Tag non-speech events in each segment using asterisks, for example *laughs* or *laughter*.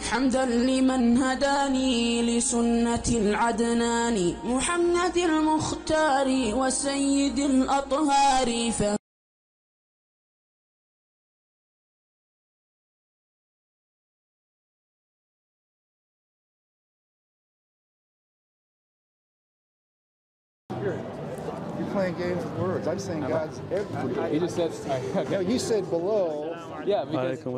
حمدا لمن هداني لسنة العدنان محمد المختار وسيد الأطهار. words. I'm saying God's everywhere. He just said, no, you said below. Yeah, because. So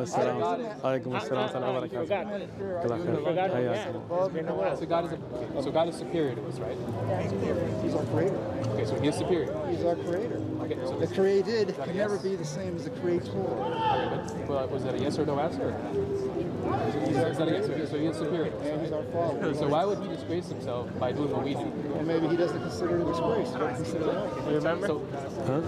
God is superior to us, right? He's our creator. Okay, so He's superior. He's our creator. Okay, so the created can never be the same as the creator. Okay, but, well, was that a yes or no answer? Is that a so He is superior. And he's our father. So why would He disgrace Himself by doing what we do? Well, maybe he doesn't consider it a disgrace. He doesn't consider it You remember? So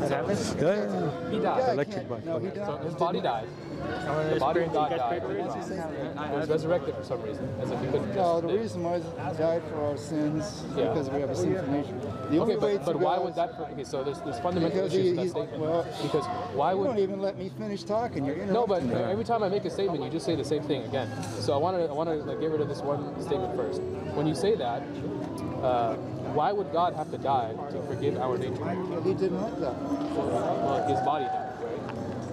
Yeah, He died. electric bike. No, he So died. His body died. The body of God died. He was resurrected for some reason, as if He couldn't. No, the reason was he died for our sins Yeah. because we have a sinful nature. The only Okay, way but, to but why God's- would that? Okay, so there's, there's fundamental Because issues he- in that statement. well, because why would You would don't even let me finish talking. You're No, but interrupting me. every time I make a statement, you just say the same thing again. So I want to I want to like, get rid of this one statement first. When you say that, uh, why would God have to die to forgive our nature? He did not die. Well, his body died, right?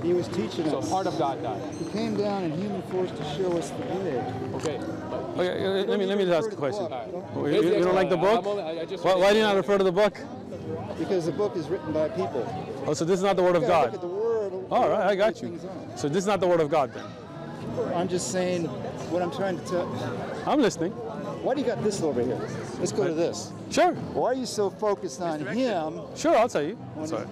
He was teaching So us. part of God died. He came down in human force to show us the way. Okay. But Okay, uh, let me let me just ask a question. All You, you- you don't like the book? Only- I- I Why, why do you not refer to the book? Because the book is written by people. Oh, so this is not the word of You Look at God. the word. All right, I got you. So this is not the word of God then. I'm just saying what I'm trying to tell. I'm listening. Why do you got this over here? Let's go to this. Sure, Why are you so focused on him? sure, I'll tell you. Sorry.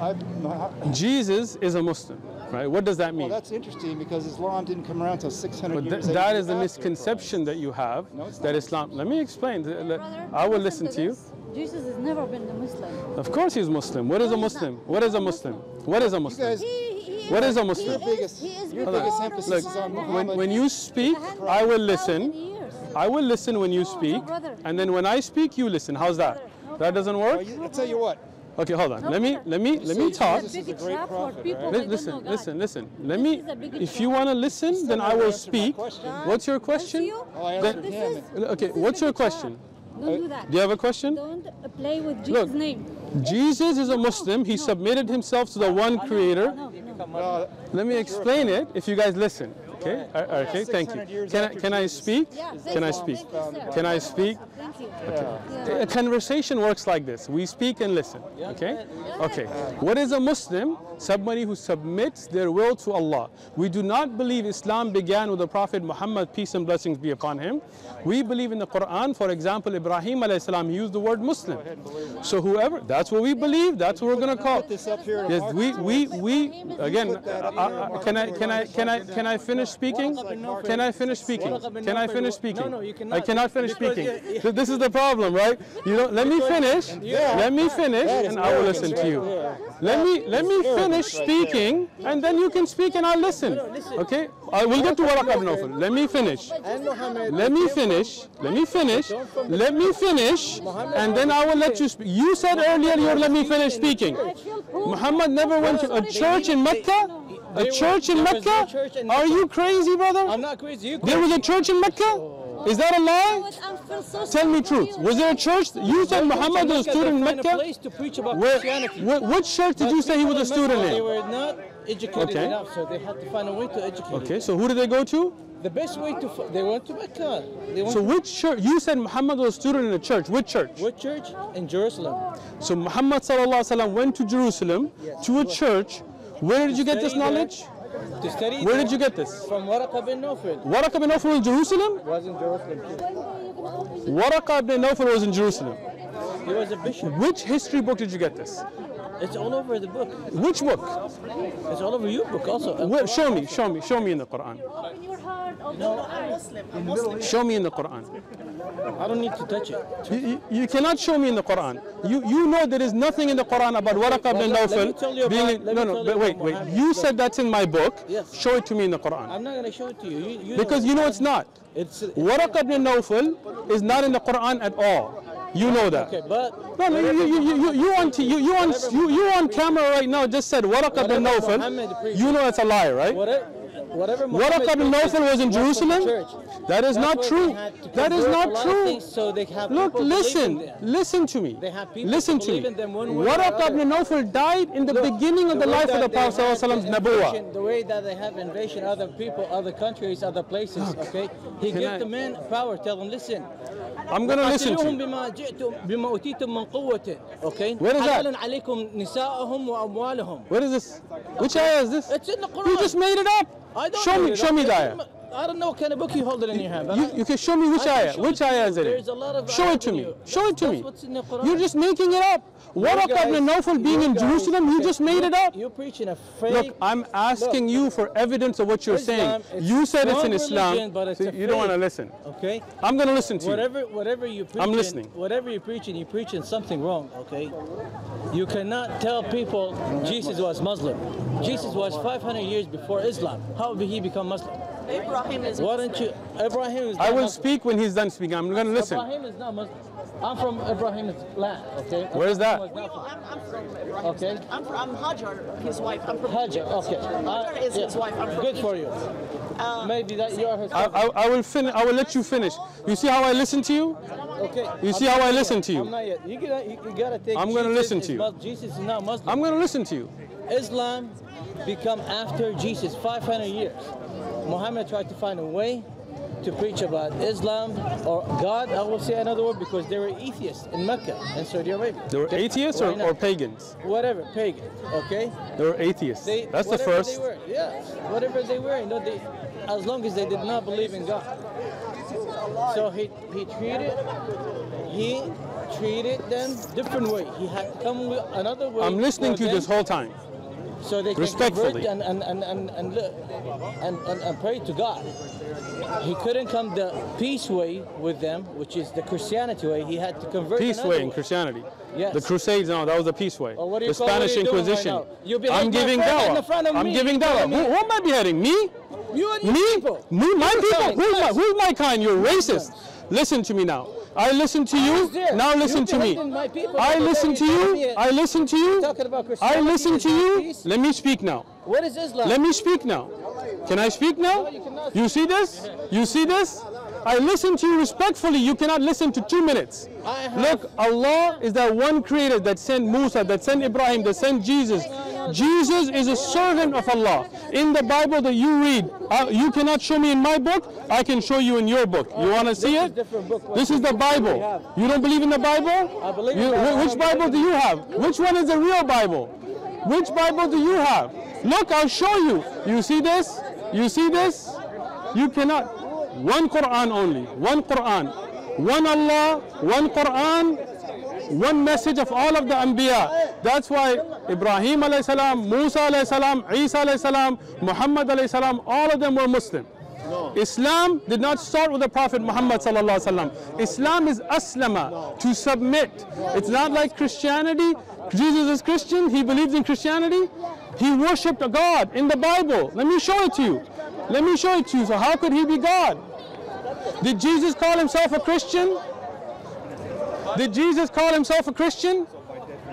I, my- Jesus is a Muslim, right? What does that mean? well, mean? that's interesting because Islam didn't come around until 600 But years th- that after is the Christ. misconception that you have No, it's that not. Islam. Let me explain. Th- Brother, I will listen to you. Jesus has never been a Muslim. Of course, he's Muslim. What is No, a Muslim? What is a Muslim? Muslim. What is a Muslim? guys- He, he What is a Muslim? Your biggest- he is your biggest emphasis is on Muhammad. When, when you speak, I will listen. I will listen when you No, speak, no, brother. and then when I speak, you listen. How's that? No, That doesn't Well, work. you- I'll tell you what. Okay, hold on. No, Let me let me let me talk. Jesus is a great trap for prophet, people right? that Listen, listen, listen. Let me. is a big If you want to listen, then I will speak. What's your question? Oh, Then- answered This him. is- Okay, what's your question? Don't do that. Do you have a question? Don't uh, play with Jesus' Look, name. Jesus is a Muslim. He submitted himself to the one Creator. No, no. Let me explain it if you guys listen. Okay? Uh, Okay, thank you. Can I, can I speak? Yeah, Can I speak? Thank you, sir. Can I speak? Thank you. Okay. A conversation works like this. We speak and listen. Okay? Okay. What is a Muslim? Somebody who submits their will to Allah. We do not believe Islam began with the Prophet Muhammad, peace and blessings be upon him. We believe in the Quran. For example, Ibrahim alayhi salam, used the word Muslim. So whoever, that's what we believe. That's what we're going to call. Up here. Yes, we, we, we, again, up uh, uh, can I, can I, can I, can I finish speaking? Can I finish speaking? Can I finish speaking? No, no, you I cannot. cannot finish speaking. This is the problem, right? You know, let me finish. Let me finish, and I will listen to you. Let me let me finish speaking, and then you can speak, and I'll listen. Okay? I will get to Waraq ibn Nawfal. Let me finish. Let me finish. Let me finish. Let me finish, and then I will let you speak. You said earlier you would let me finish speaking. I feel poor. Muhammad never went to a church in Mecca. A There church in there was no Mecca? church in Are you crazy, brother? I'm not crazy. You There was a church in Mecca? Oh. Is that a lie? So Tell me truth. Was there a church? You said Muhammad was a student in Mecca? place to preach about Where, Christianity. wh- which church did you say he was a student in? They were not educated Okay. enough, so they had to find a way to educate. Okay, so who did they go to? The best way to f- they went to Mecca. They went So to which church? You said Muhammad was a student in a church. Which church? what church? In Jerusalem. So Muhammad sallallahu alaihi wasallam went to Jerusalem to a church. Where did you get this knowledge? To study. Where did you get this? From Waraqah bin Nawfal. Waraqah ibn Nawfal was in Jerusalem? Was in Jerusalem too. Waraqah ibn Nawfal was in Jerusalem. He was a bishop. Which history book did you get this? It's all over the book. Which book? It's all over your book also. Where, show me, show me, show me in the Quran. Open your heart, open your eyes. Show me in the Quran. I don't need to touch it. You, you, you cannot show me in the Quran. You you know there is nothing in the Quran about Waraqah ibn Let- let me tell you Nawfal being about- in, no no but wait wait Muhammad. you said that's in my book. Yes. Show it to me in the Quran. I'm not gonna show it to you. you, you Because you know it's not. It's Waraqah ibn Nawfal is not in the Quran at all. You know that. okay, but No, no, you, you, you, you, you on you, you on you, you on camera right now just said Whatever Muhammad Nawfal. You know it's a lie, right? whatever. Whatever happened? ibn Nawfal was in Jerusalem, that is not true. That is not true. So Look, listen, listen to me. listen to me. Waraq ibn Nawfal died in the Look, beginning of the, the life of the Prophet Nabuwa. The way that they have invasion other people, other countries, other places, Look, okay? He gave the men power, tell them, listen. I'm going to listen to you. Okay? Where is that? Where is this? Which ayah is this? It's in the Quran. You just made it up. I don't Show me, show me the I- don't know what kind of book you hold it in your hand You, I- you can show me which ayah. Which ayah is it There's a lot of Show it to me. you. Show it to me. what's in the Quran. You're just making it up. Guys- ibn Nawfal being in Jerusalem, you just made it up. You're preaching a fake. Look, I'm asking you for evidence of what you're saying. You said it's in Islam. religion, but it's See, a you don't want to listen. Okay. I'm going to listen to you. Whatever, whatever you preaching, I'm listening. Whatever you're preaching, you're preaching something wrong. Okay. You cannot tell people Jesus was Muslim. Jesus was 500 years before Islam. How did he become Muslim? Abraham is Why don't you? Abraham is. I will Muslim. speak when he's done speaking. I'm going to listen. Ibrahim is not Muslim. I'm from Ibrahim's land. Okay. Where's that? Ibrahim I'm, I'm from Ibrahim. Okay. I'm from I'm Hajar, his wife. I'm from Hajar. Okay. Hajar is uh, his wife. I'm from Good for Egypt. you. Um, Maybe that you are his. I, I, I will fin- I will let you finish. You see how I listen to you? Okay. You I'm see how I yet. listen to you? I'm not yet. You gotta, you, you gotta take. I'm gonna listen to you. Mus- Jesus is not Muslim. I'm going to listen to you. Islam become after Jesus 500 years. Muhammad tried to find a way to preach about Islam or God. I will say another word because they were atheists in Mecca and Saudi Arabia. They were Okay? atheists or, or pagans? whatever pagan. Okay. They were atheists. They, That's the first. They were, yeah, whatever they were, you know, they, as long as they did not believe in God. So he he treated he treated them different way. He had come with another way. I'm listening to you this whole time. So they can convert and and and and and, look, and, and, and pray to God. He couldn't come the peace way with them, which is the Christianity way. He had to convert Peace way in Christianity. Yes. The Crusades, no, that was the peace way. You the call- what are Spanish right Inquisition. now? I'm giving dawah. front of I'm me. giving dawah. Who, who am I beheading? Me? You and Me? people. Me? My people? Who's my, who's my kind? You're racist. Listen to me now. I listen to you. Now listen to me. beheading my people. I listen to you. I listen to you. I listen to you. Let me speak now. What is Islam? Let me speak now. Can I speak now? You see this? You see this? I listen to you respectfully. You cannot listen to two minutes. Look, Allah is that one creator that sent Musa, that sent Ibrahim, that sent Jesus. Jesus is a servant of Allah. In the Bible that you read, uh, you cannot show me in my book. I can show you in your book. You want to see it? This is the Bible. You don't believe in the Bible? You- Which Bible do you have? Which one is the real Bible? Which Bible do you have? Look, I'll show you. You see this? You see this? You cannot. One Quran only. One Quran. One Allah. One Quran. One message of all of the Anbiya. That's why Ibrahim alayhi salam, Musa alayhi salam, Isa alayhi salam, Muhammad alayhi salam, all of them were Muslim. Islam did not start with the Prophet Muhammad sallallahu alaihi wasallam. Islam is aslama, to submit. It's not like Christianity. Jesus is Christian. He believes in Christianity. He worshipped a God in the Bible. Let me show it to you. Let me show it to you. So how could he be God? Did Jesus call himself a Christian? Did Jesus call himself a Christian?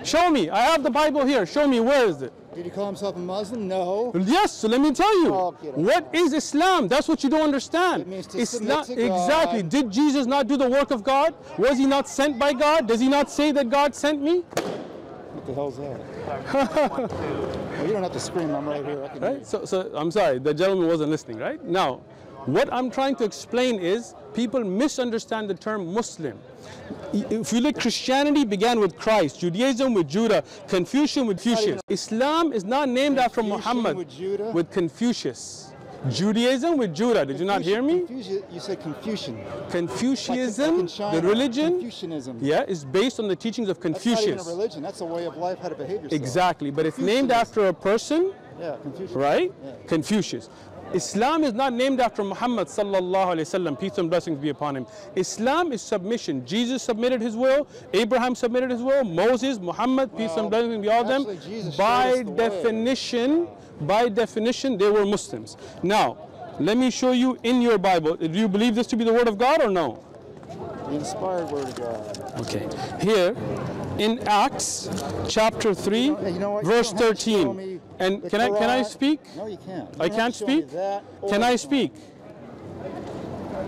Show me. I have the Bible here. Show me. Where is it? Did he call himself a Muslim? No. Yes, so let me tell you. Okay. What is Islam? That's what you don't understand. It means to Islam, submit to God. exactly. Did Jesus not do the work of God? Was he not sent by God? Does he not say that God sent me? What the hell's that? *laughs* well, you don't have to scream. I'm right here. I can hear Right? So, so I'm sorry, the gentleman wasn't listening, right? Now, what I'm trying to explain is people misunderstand the term Muslim. If you look, Christianity began with Christ, Judaism with Judah, Confucian with Confucius. Islam is not named after Muhammad, with Judah? with Confucius. Judaism with Judah. Did you not hear me? Confucian, you said Confucian. Confucianism, like China, the religion, Confucianism. yeah, is based on the teachings of That's not even a Confucius. religion. That's a way of life, how to behave yourself. Exactly, but it's named after a person, Yeah, Confucius. right? Yeah. Confucius. Islam is not named after Muhammad sallallahu wasallam. Peace and blessings be upon him. Islam is submission. Jesus submitted his will. Abraham submitted his will. Moses, Muhammad, peace and blessings be all them. Jesus By us the way. definition, by definition, they were Muslims. Now, let me show you in your Bible. Do you believe this to be the word of God or no? The inspired word of God. Okay. Here in Acts chapter 3, you know? You verse to show 13. And The can I can I speak? No, you can't. You I can't to speak. Can I Quran. speak?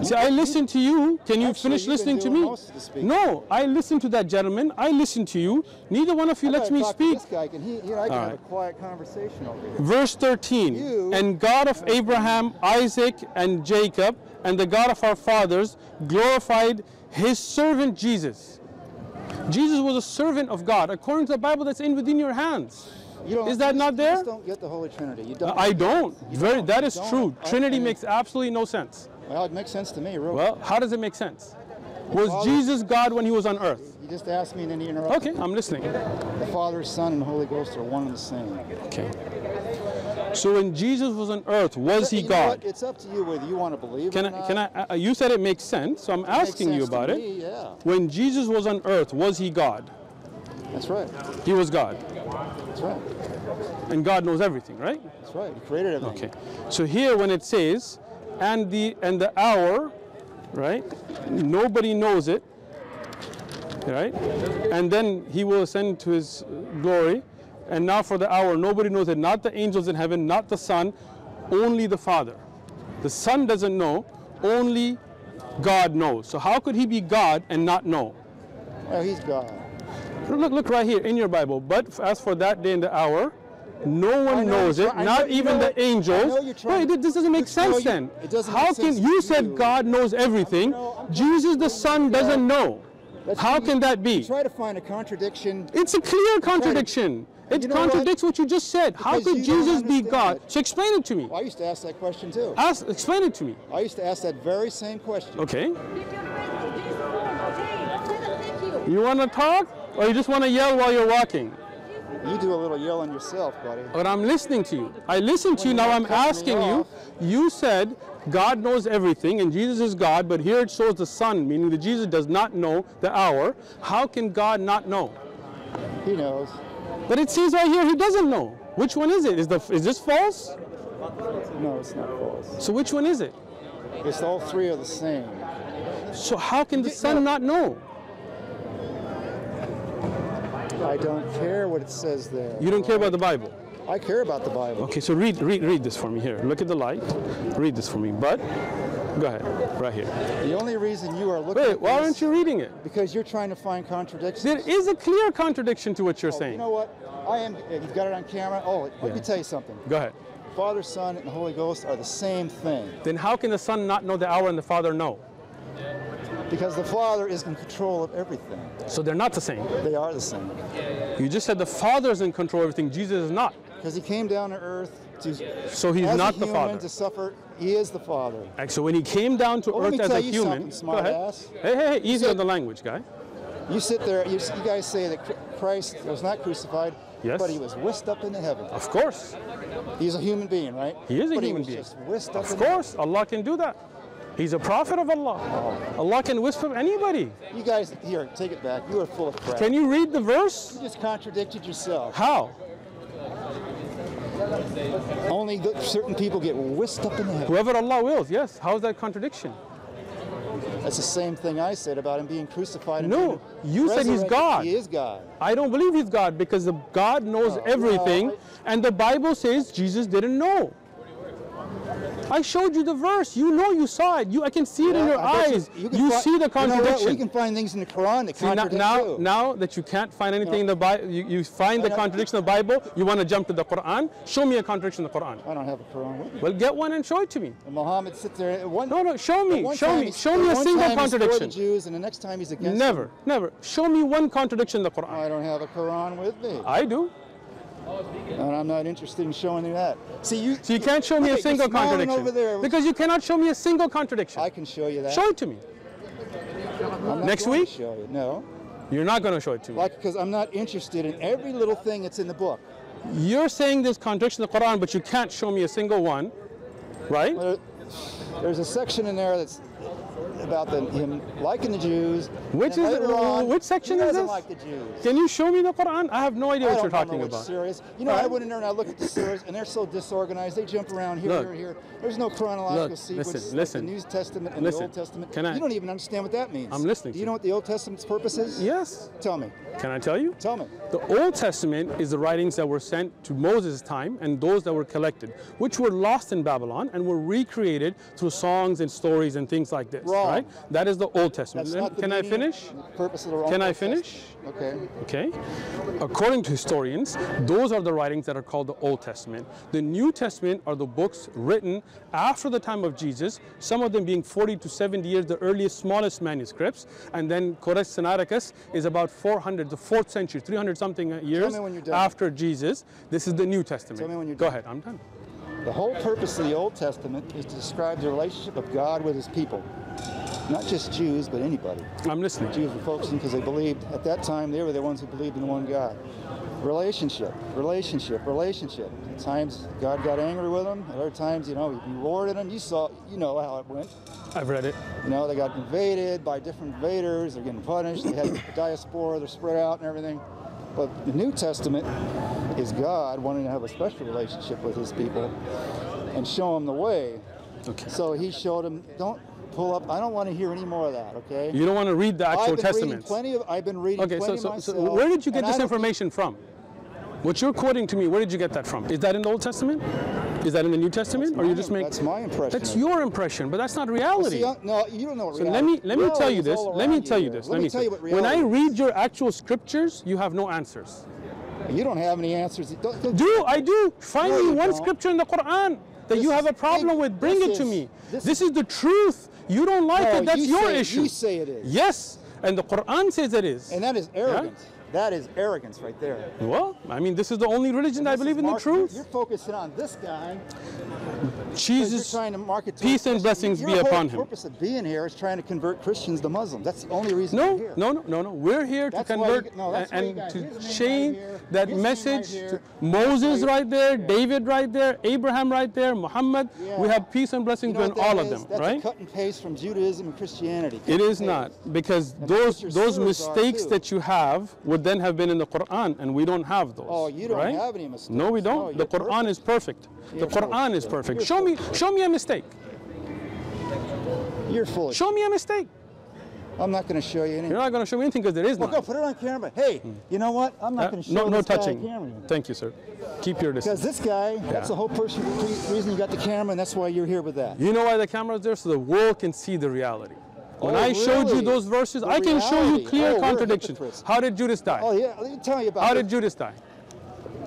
See, I listen to you. Can you Actually, finish you've listening to me? most of the speaking. No, I listen to that gentleman. I listen to you. Neither one of you I lets me to speak. This guy can he, you know, I can All have right. a quiet conversation over here. Verse 13 You- And God of Abraham, Isaac, and Jacob, and the God of our fathers, glorified his servant Jesus. Jesus was a servant of God, according to the Bible that's in within your hands. You don't, Is that not there? You just don't get the Holy Trinity. You don't. I don't. Very, don't. that is true. Trinity makes absolutely no sense. Well, it makes sense to me, really. Well, how does it make sense? Was Father- Jesus God when he was on earth? you just asked me and then you interrupted. Okay, I'm listening. The Father, Son, and the Holy Ghost are one and the same. Okay. So when Jesus was on earth, was he? God? It's up to you whether you want to believe Can or I, not. can I, uh, you said it makes sense, so I'm It asking you about it. me, Yeah, When Jesus was on earth, was he God? that's right. He was God. That's right. And God knows everything, right? That's right. He created everything. Okay. So here when it says, and the and the hour, right? Nobody knows it. Right? And then he will ascend to his glory. And now for the hour, nobody knows it. Not the angels in heaven, not the Son, only the Father. The Son doesn't know, only God knows. So how could he be God and not know? Well, he's God. Look, look right here in your Bible. But as for that day and the hour, no one know knows it, I not know- you even know the angels. know you're trying Wait, to- this doesn't make sense you- then. it doesn't How make can you said you. God knows everything? know, I'm Jesus the Son doesn't know. Let's How see, can that be? Try to find a contradiction. It's a clear contradiction. It You know what? contradicts what? you just said. How could Jesus be God? it. So explain it to me. Well, I used to ask that question too. Ask, explain it to me. I used to ask that very same question. Okay. You want to talk, or you just want to yell while you're walking? You do a little yelling yourself, buddy. But I'm listening to you. I listen to you now. I'm asking you. You said God knows everything and Jesus is God, but here it shows the Son, meaning that Jesus does not know the hour. How can God not know? He knows. But it says right here he doesn't know. Which one is it? Is the is this false? No, it's not false. So which one is it? It's all three are the same. So how can the Son no. not know? I don't care what it says there. You don't care about the Bible. I care about the Bible. Okay, so read read read this for me here. Look at the light. Read this for me. But go ahead, right here. The only reason you are looking Wait, why aren't you reading it? because you're trying to find contradictions. There is a clear contradiction to what you're Oh, saying. You know what? I am. You've got it on camera. Oh, let Yeah. me tell you something. Go ahead. Father, Son, and the Holy Ghost are the same thing Then how can the Son not know the hour and the Father know? Because the Father is in control of everything. So they're not the same. They are the same You just said the Father is in control of everything. Jesus is not. because He came down to earth to. So he's not the Father. to suffer. He is the Father. So when he came down to earth as a human, go ahead. Hey, hey, hey, easy on the language, guy. You sit there. You, you guys say that Christ was not crucified, Yes. but He was whisked up into heaven. Of course, He's a human being, right? he is a but human he was being. Just whisked up Of course, Allah can do that. He's a prophet of Allah. Allah can whisper anybody. You guys, here, take it back. You are full of crap. Can you read the verse? You just contradicted yourself. How? Only certain people get whisked up in the heaven. Whoever Allah wills, yes. How is that contradiction? That's the same thing I said about him being crucified. and No, you said he's. God. He is God. I don't believe he's God because God knows Oh, everything, and the Bible says Jesus didn't know. I showed you the verse. You know, you saw it. You, I can see it in your eyes. can You, fi- see the You know contradiction. We can find things in the Quran that See, now, contradict now, too. now that you can't find anything in the Bible, you, you find the I know. contradiction in the Bible, you want to jump to the Quran. Show me a contradiction in the Quran. I don't have a Quran. Well, get one and show it to me. And Muhammad sits there. One, No, no, show me. Show me. Show me a single time he's contradiction. the Jews, and the next time he's against Never, them. never. Show me one contradiction in the Quran. I don't have a Quran with me, I do. And I'm not interested in showing you that. See, you. So you can't show me a single contradiction. over there. Because you cannot show me a single contradiction. I can show you that. Show it to me. Next week? Show you. No, You're not going to show it to me. like because I'm not interested in every little thing that's in the book. You're saying there's contradiction in the Quran, but you can't show me a single one, right? There's a section in there that's about the, him liking the Jews. Which is- later on, which section is this? like the Jews. Can you show me the Quran? I have no idea I what you're talking about. Series. You know, I Alright. went in there and I look at the series, and they're so disorganized. They jump around here, Look. here, here. There's no chronological Look, sequence. listen, like listen. The New Testament and Listen. the Old Testament. Can I- You don't even understand what that means. I'm listening Do you know what the Old Testament's purpose is? Yes. Tell me. Can I tell you? Tell me. The Old Testament is the writings that were sent to Moses' time and those that were collected, which were lost in Babylon and were recreated through songs and stories and things like this. Wrong. Right? That is the Old Testament. The Can I finish? Purpose of the Can I Old Testament. finish? Okay. Okay? According to historians, those are the writings that are called the Old Testament. The New Testament are the books written after the time of Jesus, some of them being 40 to 70 years, the earliest, smallest manuscripts. And then Codex Sinaiticus is about 400, the 4th century, 300 something years me when you're done. after Jesus. This is the New Testament. Tell me when you're Go done. ahead, I'm done. The whole purpose of the Old Testament is to describe the relationship of God with his people. Not just Jews, but anybody. I'm listening. Jews were focusing because they believed, at that time, they were the ones who believed in the one God. Relationship, relationship, relationship. At times, God got angry with them. At other times, you know, He rewarded them. You saw, you know how it went. I've read it. You know, they got invaded by different invaders. They're getting punished. They had *coughs* diaspora. They're spread out and everything. But the New Testament is God wanting to have a special relationship with His people and show them the way. Okay. So He showed them, don't pull up. I don't want to hear any more of that. Okay. You don't want to read the actual I've been reading plenty of. I've been reading Okay, so, so, myself. so where did you get this information from? What you're quoting to me, where did you get that from? Is that in the Old Testament? Is that in the New Testament? or you just make that's my impression That's your impression, but that's not reality. See, uh, no, you don't know what so reality. let me let me tell you this. Let me tell you this. Let, me tell you what reality. When I read your actual scriptures, you have no answers. you don't have any answers. Don't, don't, Do I do? Find me one don't. scripture in the Quran that This you have a problem with. Bring it to me. this This, is- is the truth. You don't like No, it. That's you your say- issue. you say it is. Yes, and the Quran says it is. and that is arrogance. That is arrogance right there. well, I mean, this is the only religion I believe is in the truth. You're focusing on this guy. Jesus, you're trying to market to peace and blessings be upon him. The purpose of being here is trying to convert Christians to Muslims. That's the only reason No, here. no, no, no, no. We're here to convert get- no, that's and to change that message. Moses right there. David right there, Abraham right there, Muhammad. We have peace and blessings on all of them, right? cut and paste from Judaism and Christianity. It is not because those that's what your those mistakes that you have would then have been in the Quran, and we don't have those. Oh, you don't have any mistakes. No, we don't. The Quran is perfect. The Quran is perfect. You're show me, show me a mistake. You're of Show me a mistake. I'm not going to show you anything. You're not going to show me anything because there is Well, none. go put it on camera. Hey, you know what? I'm not Uh, going to show no, no touching. camera. Thank you, sir. Keep your distance. Because this guy, that's the whole person, reason you got the camera, and that's why you're here with that. You know why the camera is there? So the world can see the reality. When Oh, I showed you those verses, The I can show you clear Oh, contradictions. How did Judas die? Oh yeah, let me tell you about. How did Judas die?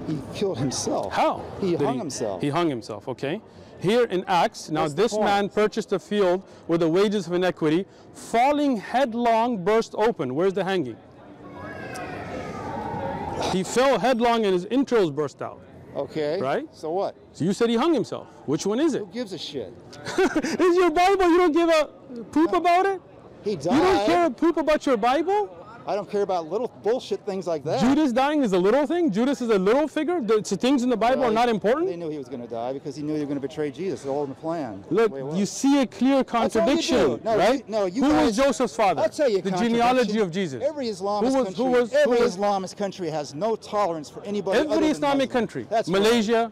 He killed himself? How? He hung himself. He hung himself, okay. Here in Acts, now That's this man purchased a field with the wages of iniquity, falling headlong burst open. Where's the hanging? He fell headlong and his entrails burst out. Okay. Right? So what? So you said he hung himself. Which one is it? Who gives a shit? *laughs* Is your Bible? You don't give a poop about it? He died. You don't care a poop about your Bible? I don't care about little bullshit things like that. Judas dying is a little thing. Judas is a little figure. The the things in the Bible Well, are not important. They knew he was going to die because he knew they were going to betray Jesus. They're all in the plan. Look, the way it was. you see a clear That's all you contradiction. No, right? you- no, you who guys- was Joseph's father? I'll tell you. the genealogy of Jesus. Every Islamist who was, country. Who was, every was, Islamist country has no tolerance for anybody. every Islamic country. That's right. Malaysia,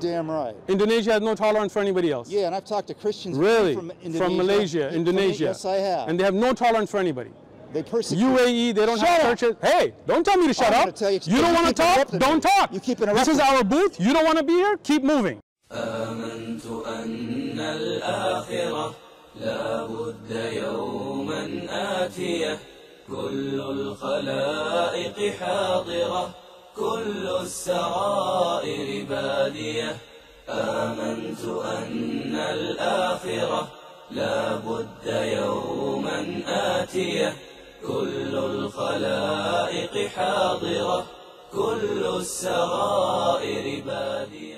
Damn right. Indonesia has no tolerance for anybody else. Yeah, and I've talked to Christians Really? from Indonesia. From Malaysia, Indonesia. Yes, I have. And they have no tolerance for anybody. They persecute. UAE, they don't Shut have churches. Hey, don't tell me to shut I'm up. tell you- you don't want to talk? Don't talk. You keep This is our booth. You don't want to be here? Keep moving. آمنت أن الآخرة لا بد يوما آتية كل الخلائق حاضرة كل السرائر بادية آمنت أن الآخرة لا بد يوما آتية كل الخلائق حاضرة كل السرائر بادية.